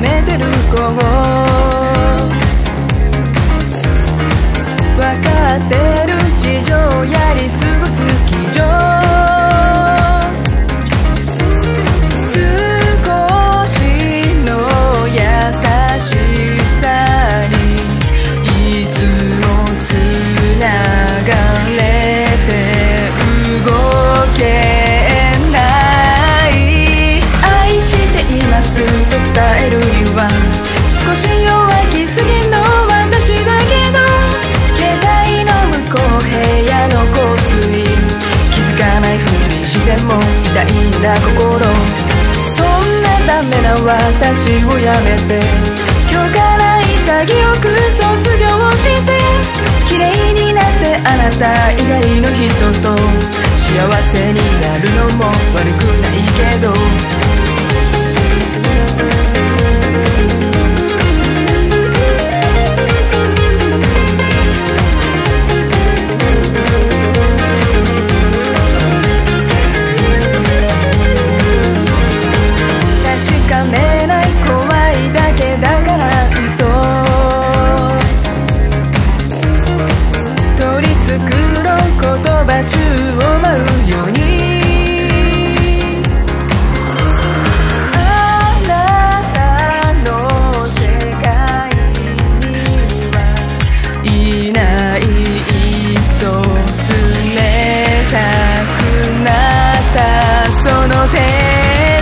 めてる子を分かってる。事情やりすぎ。も痛いな心。そんなダメな私をやめて。今日から潔く卒業して。綺麗になってあなた以外の人と。幸せになるのも悪くない。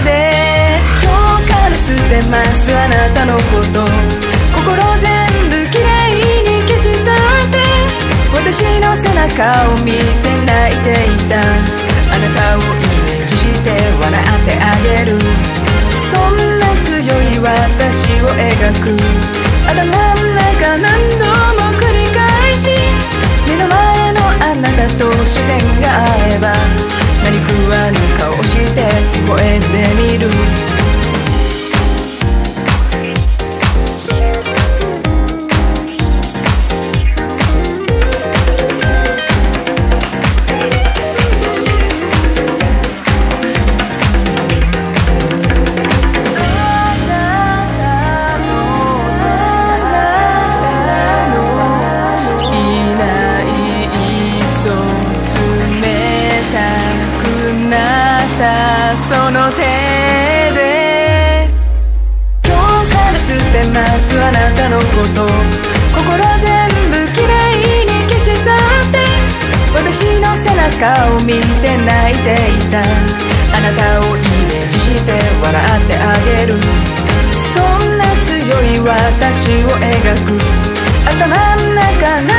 で今日から捨てますあなたのこと心全部きれいに消し去って私の背中を見て泣いてい描く。頭の中何度も繰り返し目の前のあなたと自然が合えば何食わぬ顔して微笑んその手で今日から捨てますあなたのこと心全部きれいに消し去って私の背中を見て泣いていた。あなたをイメージして笑ってあげる。そんな強い私を描く。頭の中何